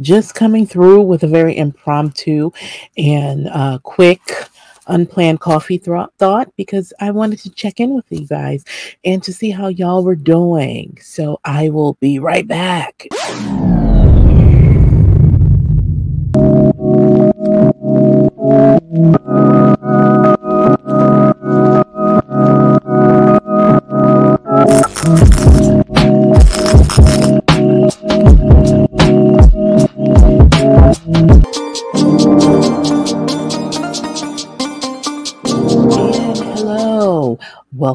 just coming through with a very impromptu and uh, quick unplanned coffee th- thought because I wanted to check in with you guys and to see how y'all were doing. So I will be right back.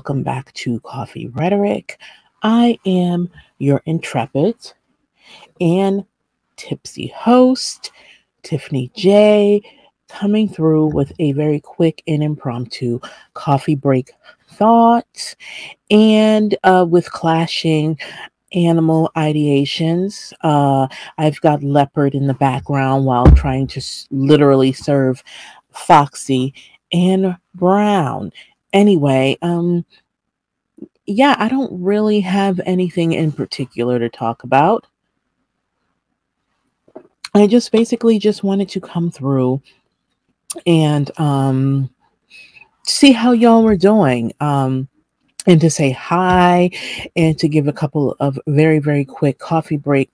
Welcome back to Coffee Rhetoric. I am your intrepid and tipsy host, Tiffani J, coming through with a very quick and impromptu coffee break thought and uh, with clashing animal ideations. Uh, I've got leopard in the background while trying to s- literally serve Foxy and Brown anyway, um, yeah, I don't really have anything in particular to talk about. I just basically just wanted to come through and um, see how y'all were doing. Um, and to say hi and to give a couple of very, very quick coffee break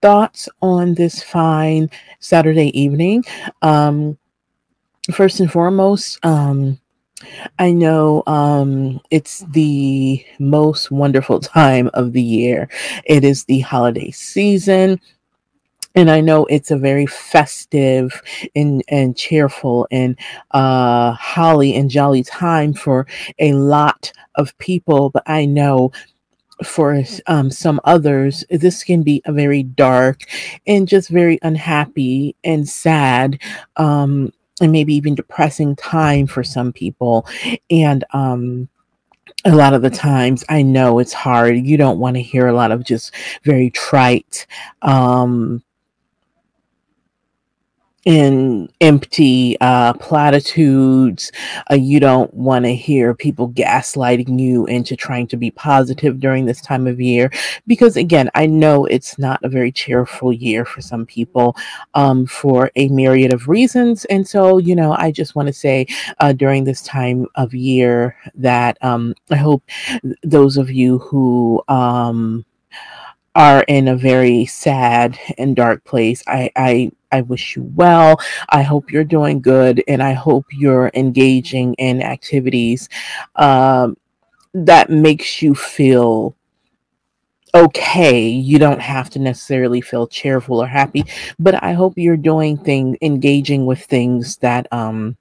thoughts on this fine Saturday evening. Um, first and foremost, um, I know um, it's the most wonderful time of the year. It is the holiday season. And I know it's a very festive and, and cheerful and uh, holly and jolly time for a lot of people. But I know for um, some others, this can be a very dark and just very unhappy and sad um, and maybe even depressing time for some people. And um, a lot of the times, I know it's hard. You don't want to hear a lot of just very trite um, in empty uh, platitudes. Uh, you don't want to hear people gaslighting you into trying to be positive during this time of year. Because, again, I know it's not a very cheerful year for some people um, for a myriad of reasons. And so, you know, I just want to say uh, during this time of year that um, I hope those of you who, um, are in a very sad and dark place. I, I I wish you well. I hope you're doing good, and I hope you're engaging in activities um, that makes you feel okay. You don't have to necessarily feel cheerful or happy, but I hope you're doing things, engaging with things that um,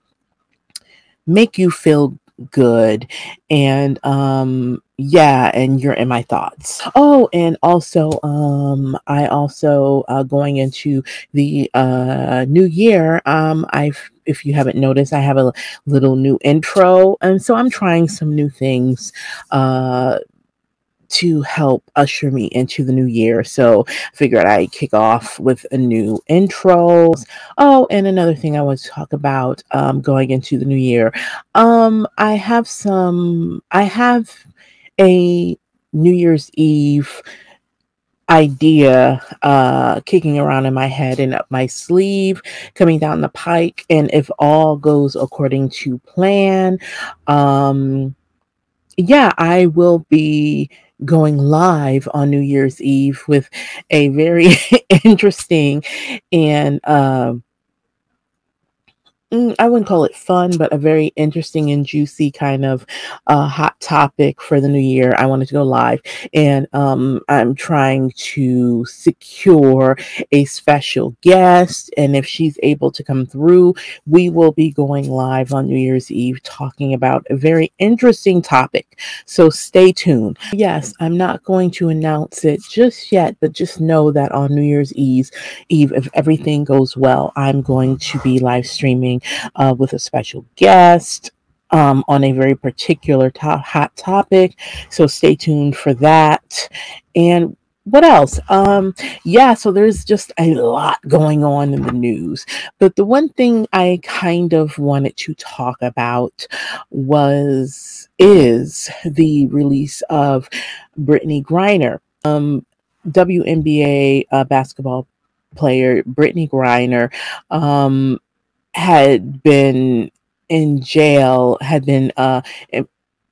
make you feel good and um yeah and you're in my thoughts. Oh and also um i also uh going into the uh new year um i've if you haven't noticed i have a little new intro and so i'm trying some new things uh to help usher me into the new year. So I figured I'd kick off with a new intro. Oh, and another thing I want to talk about um, going into the new year. Um, I have some, I have a New Year's Eve idea uh kicking around in my head and up my sleeve coming down the pike and if all goes according to plan um yeah i will be going live on new year's eve with a very interesting and um I wouldn't call it fun, but a very interesting and juicy kind of uh, hot topic for the new year. I wanted to go live, and um, I'm trying to secure a special guest. And if she's able to come through, we will be going live on New Year's Eve talking about a very interesting topic. So stay tuned. Yes, I'm not going to announce it just yet, but just know that on New Year's Eve, Eve, if everything goes well, I'm going to be live streaming uh, with a special guest um, on a very particular top, hot topic. So stay tuned for that. And what else? Um, yeah, so there's just a lot going on in the news. But the one thing I kind of wanted to talk about was is the release of Brittney Griner. Um, WNBA uh, basketball player Brittney Griner um, had been in jail, had been uh,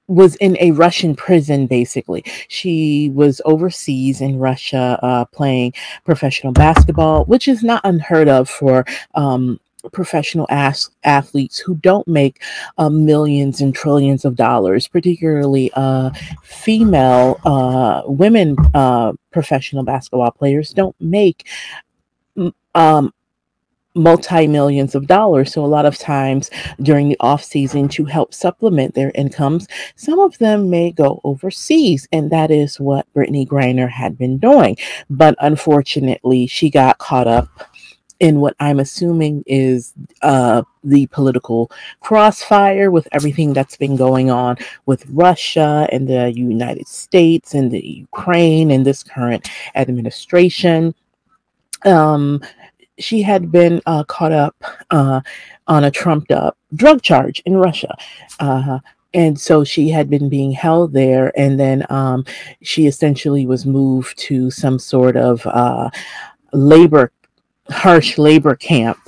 was in a Russian prison, basically. She was overseas in Russia uh, playing professional basketball, which is not unheard of for um, professional athletes who don't make uh, millions and trillions of dollars, particularly uh, female uh, women uh, professional basketball players don't make um, multi millions of dollars. So a lot of times during the off season to help supplement their incomes, some of them may go overseas, and that is what Brittney Griner had been doing. But unfortunately, she got caught up in what I'm assuming is uh, the political crossfire with everything that's been going on with Russia and the United States and the Ukraine and this current administration. Um, she had been uh, caught up uh, on a trumped up drug charge in Russia. Uh, and so she had been being held there, and then um, she essentially was moved to some sort of uh, labor, harsh labor camp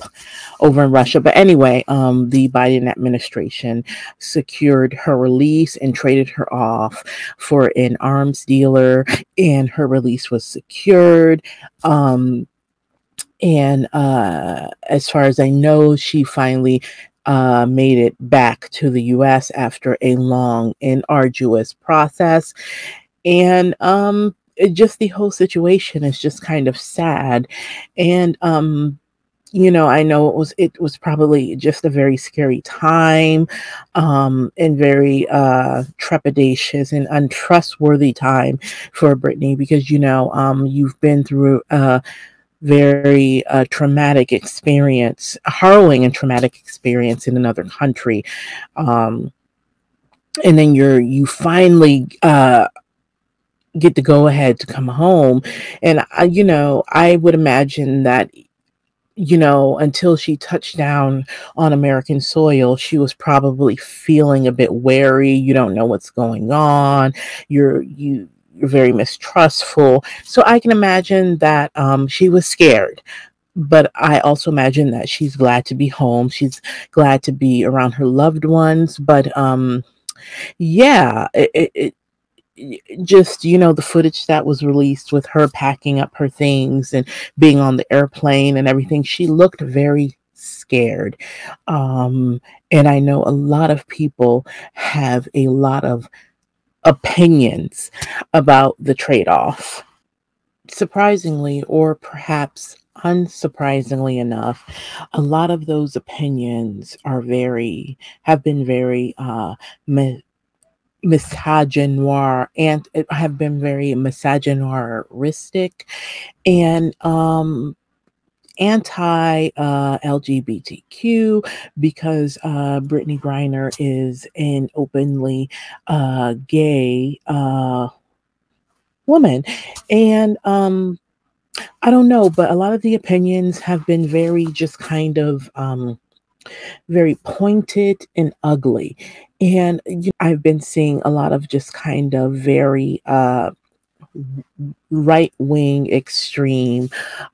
over in Russia. But anyway, um, the Biden administration secured her release and traded her off for an arms dealer, and her release was secured. Um, and uh, as far as I know, she finally uh, made it back to the US after a long and arduous process. And um, it, just the whole situation is just kind of sad. And um, you know i know it was it was probably just a very scary time um and very uh trepidatious and untrustworthy time for brittney because you know um you've been through uh very uh, traumatic experience, harrowing and traumatic experience in another country. Um, and then you're you finally uh, get the go ahead to come home, and I, you know I would imagine that you know, until she touched down on American soil, she was probably feeling a bit wary. You don't know what's going on. You're you very mistrustful. So I can imagine that um, she was scared. But I also imagine that she's glad to be home. She's glad to be around her loved ones. But um, yeah, it, it, it just you know the footage that was released with her packing up her things and being on the airplane and everything she looked very scared um and i know a lot of people have a lot of opinions about the trade off. Surprisingly, or perhaps unsurprisingly enough, a lot of those opinions are very, have been very uh, mi- misogynoir and have been very misogynoiristic and um anti uh, LGBTQ because uh, Brittney Griner is an openly uh, gay uh, woman. And um, I don't know, but a lot of the opinions have been very just kind of. Um, very pointed and ugly. And you know, I've been seeing a lot of just kind of very uh, right wing extreme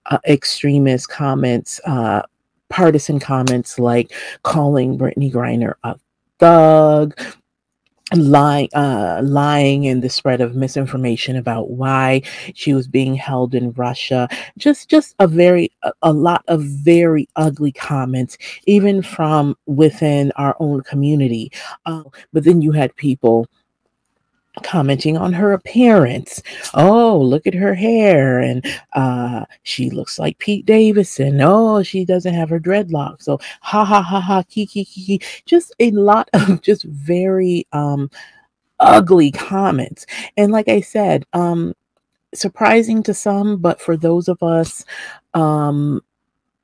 uh, extremist comments, uh, partisan comments like calling Brittney Griner a thug, lying uh lying and the spread of misinformation about why she was being held in Russia. Just just a very a, a, lot of very ugly comments even from within our own community. Uh, but then you had people commenting on her appearance. Oh, look at her hair. And uh, she looks like Pete Davidson. Oh, she doesn't have her dreadlocks. So ha ha ha ha kiki kiki. Just a lot of just very um ugly comments. And like I said, um surprising to some, but for those of us um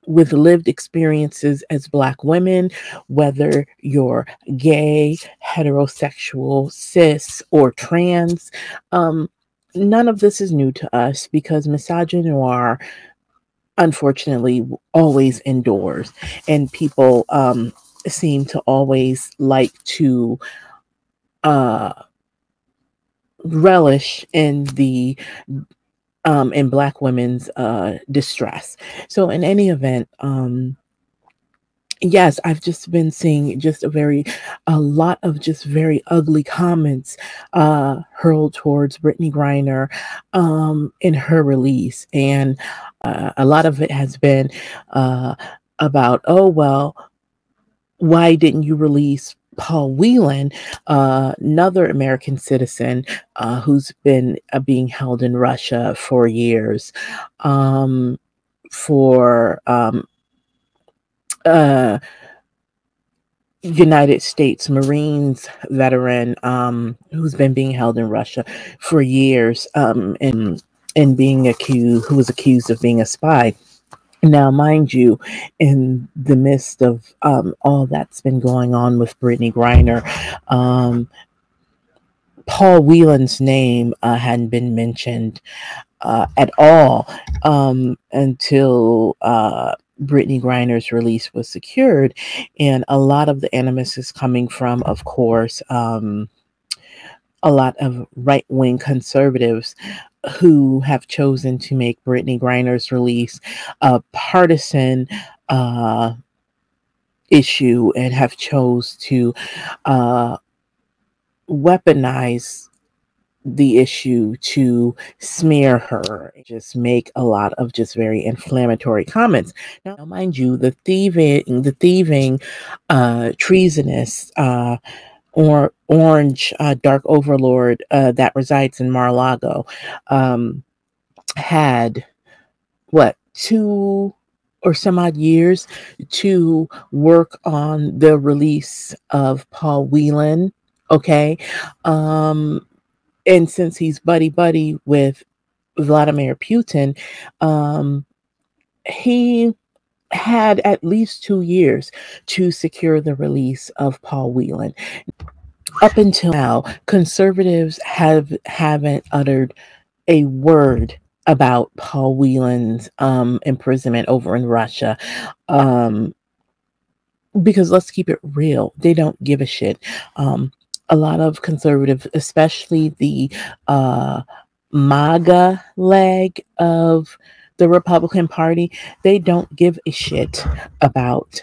with lived experiences as Black women, whether you're gay, heterosexual, cis, or trans. Um, none of this is new to us because misogynoir, unfortunately, always endures, and people um, seem to always like to. Uh, relish in the um, in Black women's uh, distress. So, in any event, um, yes, I've just been seeing just a very, a lot of just very ugly comments uh, hurled towards Brittney Griner um, in her release. And uh, a lot of it has been uh, about, oh, well, why didn't you release Paul Whelan, uh, another American citizen uh, who's been uh, being held in Russia for years um, for um, uh, United States Marines veteran um, who's been being held in Russia for years um, and and being accused who was accused of being a spy. Now, mind you, in the midst of um, all that's been going on with Brittney Griner, um, Paul Whelan's name uh, hadn't been mentioned uh, at all um, until uh, Brittney Griner's release was secured. And a lot of the animus is coming from, of course, um, a lot of right wing conservatives who have chosen to make Brittney Griner's release a partisan uh, issue and have chose to uh, weaponize the issue to smear her, just make a lot of just very inflammatory comments. Now, mind you, the thieving, the thieving, uh, treasonous, uh, or orange uh, dark overlord uh, that resides in Mar-a-Lago um, had what two or some odd years to work on the release of Paul Whelan. Okay. Um, and since he's buddy buddy with Vladimir Putin, um, he had at least two years to secure the release of Paul Whelan. Up until now, conservatives have haven't uttered a word about Paul Whelan's um, imprisonment over in Russia. Um, because let's keep it real, they don't give a shit. Um, a lot of conservatives, especially the uh, MAGA leg of the Republican Party, they don't give a shit about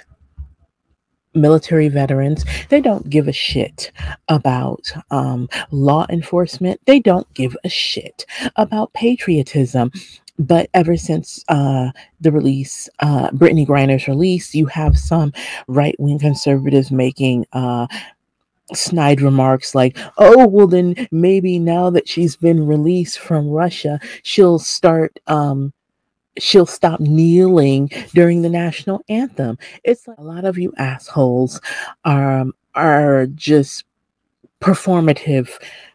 military veterans. They don't give a shit about um, law enforcement. They don't give a shit about patriotism. But ever since uh, the release, uh, Brittney Griner's release, you have some right wing conservatives making uh, snide remarks like, oh, well, then maybe now that she's been released from Russia, she'll start, um, she'll stop kneeling during the national anthem. It's like a lot of you assholes are, are just performative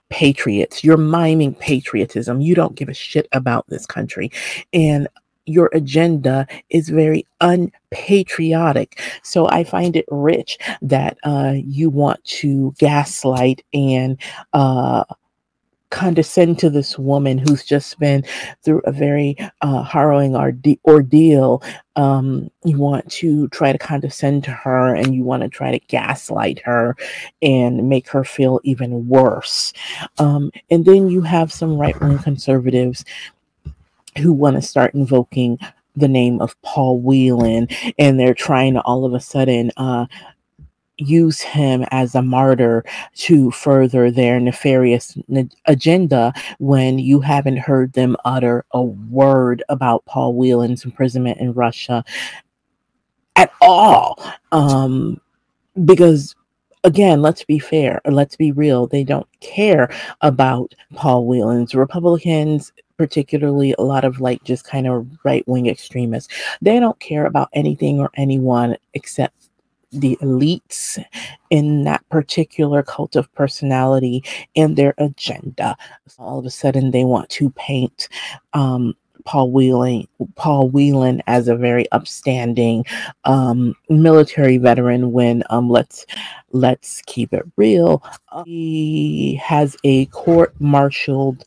patriots. You're miming patriotism. You don't give a shit about this country. And your agenda is very unpatriotic. So I find it rich that uh, you want to gaslight and uh, condescend to this woman who's just been through a very uh, harrowing ordeal. Um, you want to try to condescend to her and you want to try to gaslight her and make her feel even worse. Um, and then you have some right wing conservatives who want to start invoking the name of Paul Whelan, and they're trying to all of a sudden uh, use him as a martyr to further their nefarious ne- agenda when you haven't heard them utter a word about Paul Whelan's imprisonment in Russia at all. Um, because again, let's be fair, let's be real. They don't care about Paul Whelan's. Republicans particularly a lot of like just kind of right wing extremists. They don't care about anything or anyone except the elites in that particular cult of personality and their agenda. All of a sudden, they want to paint um, Paul Whelan, Paul Whelan as a very upstanding um, military veteran. When um, let's let's keep it real, he has a court-martialed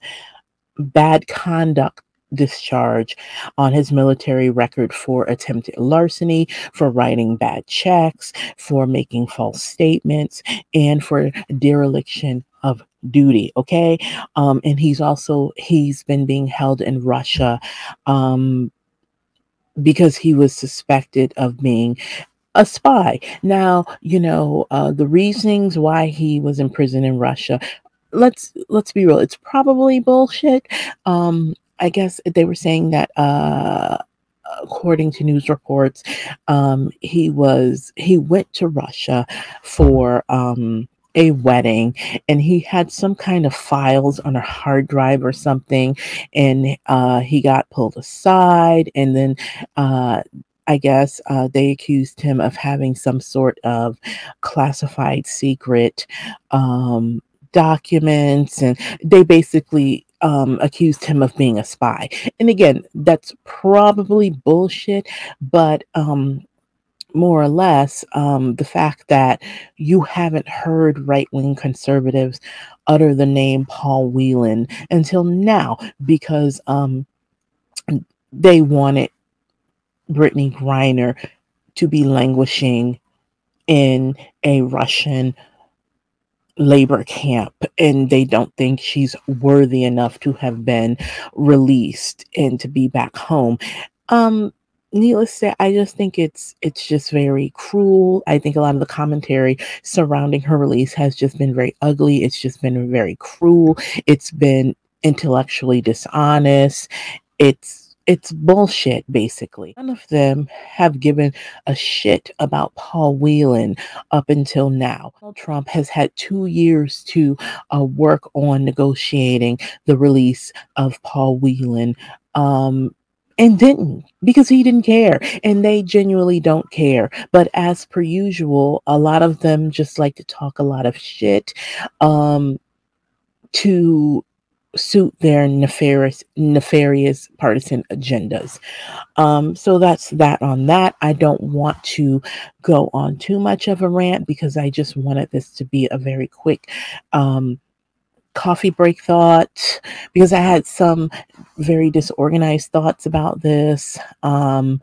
bad conduct discharge on his military record for attempted larceny, for writing bad checks, for making false statements, and for dereliction of duty okay um and he's also he's been being held in russia um because he was suspected of being a spy. Now, you know, uh, the reasonings why he was in prison in Russia. Let's let's be real. It's probably bullshit. Um, I guess they were saying that uh, according to news reports, um, he was he went to Russia for um, a wedding and he had some kind of files on a hard drive or something and uh, he got pulled aside and then uh, I guess uh, they accused him of having some sort of classified secret um, documents, and they basically um, accused him of being a spy. And again, that's probably bullshit, but um, more or less, um, the fact that you haven't heard right wing conservatives utter the name Paul Whelan until now because um, they wanted Brittney Griner to be languishing in a Russian labor camp and they don't think she's worthy enough to have been released and to be back home. Um needless to say i just think it's it's just very cruel. I think a lot of the commentary surrounding her release has just been very ugly. It's just been very cruel. It's been intellectually dishonest. It's it's bullshit, basically. None of them have given a shit about Paul Whelan up until now. Donald Trump has had two years to uh, work on negotiating the release of Paul Whelan. Um, and didn't because he didn't care and they genuinely don't care but as per usual a lot of them just like to talk a lot of shit um to suit their nefarious nefarious partisan agendas. Um, so that's that on that. I don't want to go on too much of a rant because I just wanted this to be a very quick um, coffee break thought because I had some very disorganized thoughts about this. Um,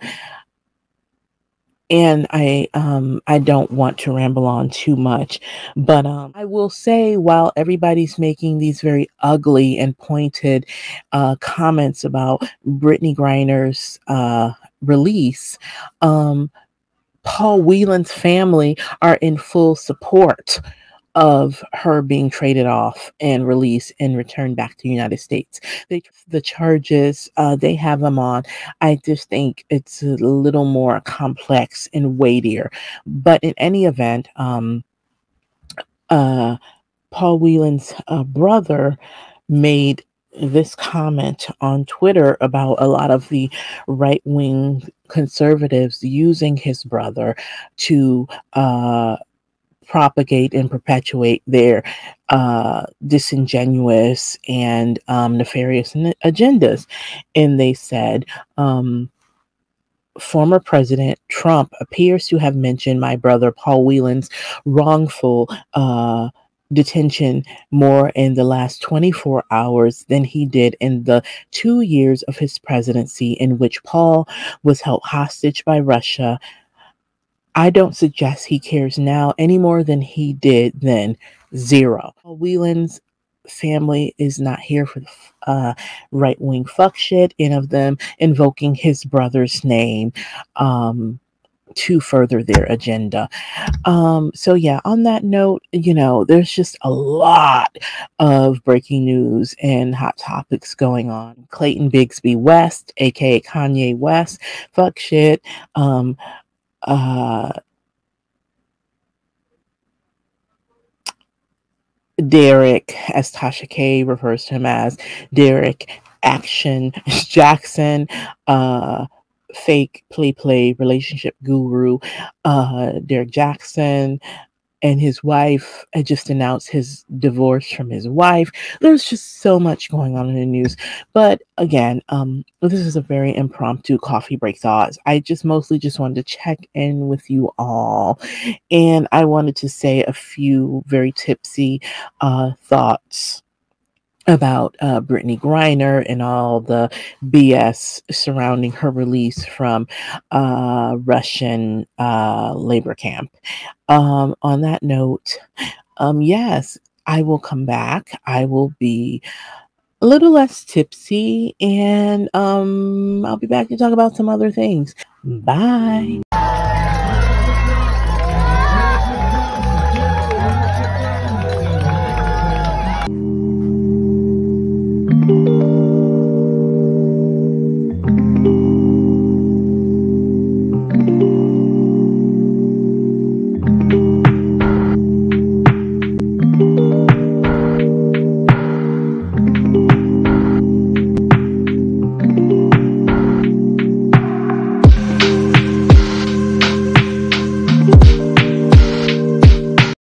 and I um I don't want to ramble on too much, but um I will say while everybody's making these very ugly and pointed uh comments about Brittney Griner's uh release, um Paul Whelan's family are in full support of her being traded off and released and returned back to the United States. They, the charges uh, they have them on, I just think it's a little more complex and weightier. But in any event, um, uh, Paul Whelan's uh, brother made this comment on Twitter about a lot of the right wing conservatives using his brother to uh, propagate and perpetuate their uh, disingenuous and um, nefarious agendas. And they said, um, former President Trump appears to have mentioned my brother Paul Whelan's wrongful uh, detention more in the last 24 hours than he did in the two years of his presidency, in which Paul was held hostage by Russia I don't suggest he cares now any more than he did then. Zero. Whelan's family is not here for the uh, right wing fuck shit, and of them invoking his brother's name um, to further their agenda. Um, so, yeah, on that note, you know, there's just a lot of breaking news and hot topics going on. Clayton Bigsby West, aka Kanye West, fuck shit. Um, uh, Derek, as Tasha K refers to him as, Derek Action Jackson, uh, fake play play relationship guru, uh, Derrick Jaxn, and his wife had just announced his divorce from his wife. There's just so much going on in the news. But again, um, this is a very impromptu coffee break thoughts. I just mostly just wanted to check in with you all. And I wanted to say a few very tipsy uh, thoughts about uh, Brittney Griner and all the BS surrounding her release from uh, Russian uh, labor camp. Um, on that note, um, yes, I will come back. I will be a little less tipsy and um I'll be back to talk about some other things. Bye.